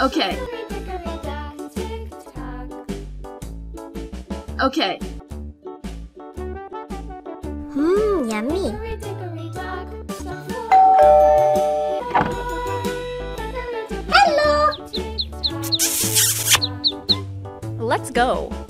Okay. Okay. Mmm, yummy. Hello. Let's go.